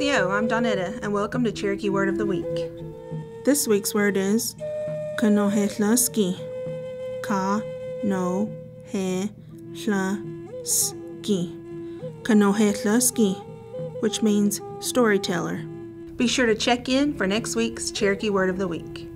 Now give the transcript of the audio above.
Hello, I'm Donetta, and welcome to Cherokee Word of the Week. This week's word is Kanohetlaski. Ka no he ski. Which means storyteller. Be sure to check in for next week's Cherokee Word of the Week.